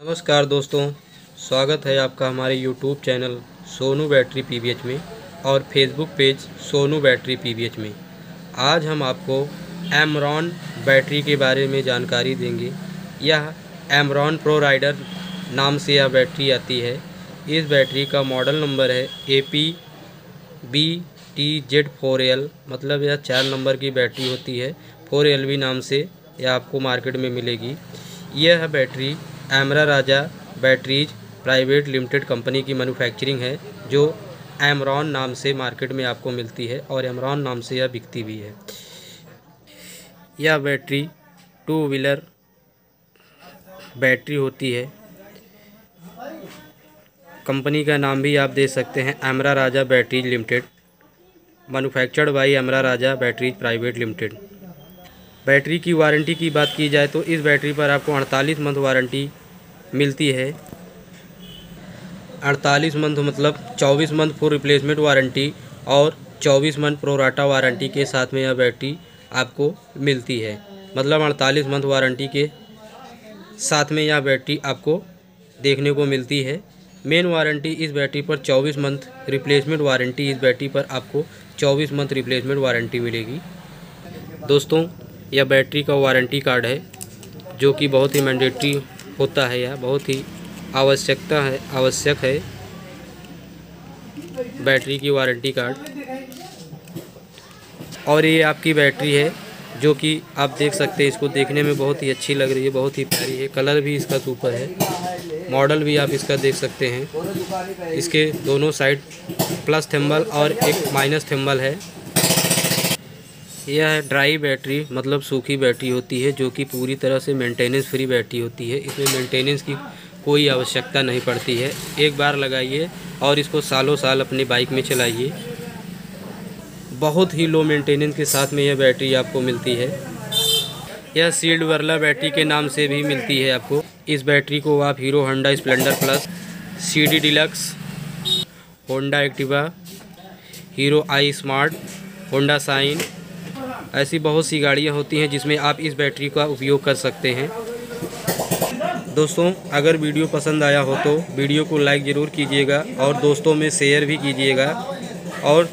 नमस्कार दोस्तों, स्वागत है आपका हमारे YouTube channel Sonu battery PVH में और Facebook page Sonu battery PVH में। आज हम आपको एमरॉन बैटरी के बारे में जानकारी देंगे। यह एमरॉन प्रो राइडर नाम से यह बैटरी आती है। इस बैटरी का मॉडल नंबर है A P B T Z four L मतलब यह चार नंबर की बैटरी होती है। फोर एल नाम से यह आपको मार्केट में मिलेगी। यह battery Amara Raja batteries private limited company की मैन्युफैक्चरिंग है, जो एमरॉन नाम से मार्केट में आपको मिलती है और एमरॉन नाम से यह बिकती भी है। यह बैटरी टू व्हीलर बैटरी होती है। कंपनी का नाम भी आप दे सकते हैं Amara Raja batteries limited manufactured by Amara Raja batteries private limited battery की वारंटी की बात की जाए तो इस बैटरी पर आपको 48 मंथ वारंटी मिलती है। 48 मंथ मतलब 24 मंथ फुल रिप्लेसमेंट वारंटी और 24 मंथ प्रोराटा वारंटी के साथ में यह बैटरी आपको मिलती है। मतलब 48 मंथ वारंटी के साथ में यह बैटरी आपको देखने को मिलती है। मेन वारंटी इस बैटरी पर 24 मंथ रिप्लेसमेंट वारंटी इस बैटरी पर आपको 24 मंथ रिप्लेसमेंट वारंटी मिलेगी। दोस्तों यह बैटरी का वारंटी कार्ड है, जो कि बहुत ही मैंडेटरी होता है यह बहुत ही आवश्यकता है, आवश्यक है। बैटरी की वारंटी कार्ड। और ये आपकी बैटरी है, जो कि आप देख सकते हैं, इसको देखने में बहुत ही अच्छी लग रही है, बहुत ही प्यारी है। कलर भी इसका सुपर है, मॉडल भी आप इसका देख सकते हैं। इसके दोनों साइड प्लस थेम्बल और एक माइनस थेम्बल है। यह ड्राई बैटरी मतलब सूखी बैटरी होती है, जो कि पूरी तरह से मेंटेनेंस फ्री बैटरी होती है। इसमें मेंटेनेंस की कोई आवश्यकता नहीं पड़ती है। एक बार लगाइए और इसको सालों साल अपनी बाइक में चलाइए। बहुत ही लो मेंटेनेंस के साथ में यह बैटरी आपको मिलती है। यह सील्ड वर्ला बैटरी के नाम से भी मिलती है आपको। इस बैटरी को आप Hero Honda Splendor plus C D Deluxe Honda Activa Hero i smart Honda Shine ऐसी बहुत सी गाड़ियाँ होती हैं जिसमें आप इस बैटरी का उपयोग कर सकते हैं। दोस्तों, अगर वीडियो पसंद आया हो तो वीडियो को लाइक ज़रूर कीजिएगा और दोस्तों में शेयर भी कीजिएगा। और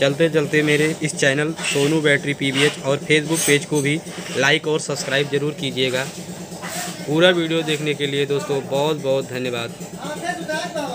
चलते चलते मेरे इस चैनल सोनू बैटरी पीवीएच और फेसबुक पेज को भी लाइक और सब्सक्राइब ज़रूर कीजिएगा। पूरा वीडियो देखने के लिए दोस्तों बहुत बहुत धन्यवाद।